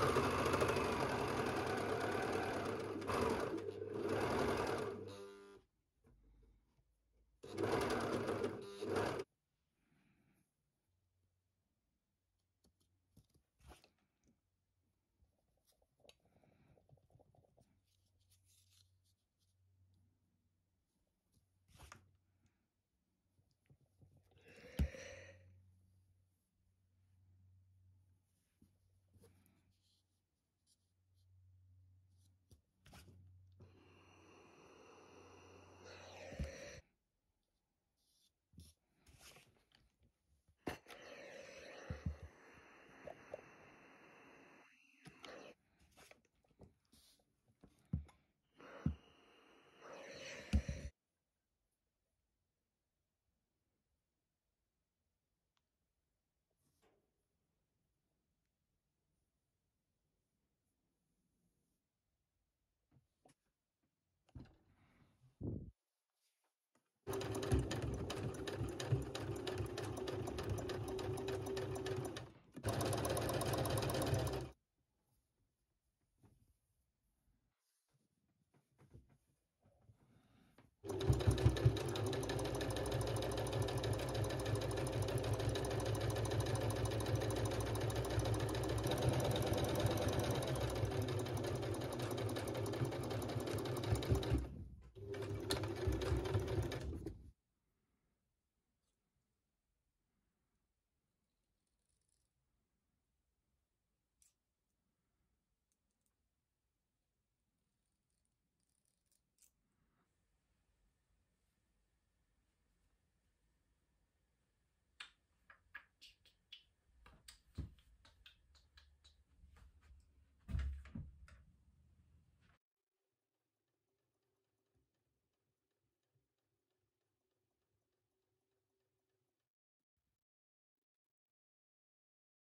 you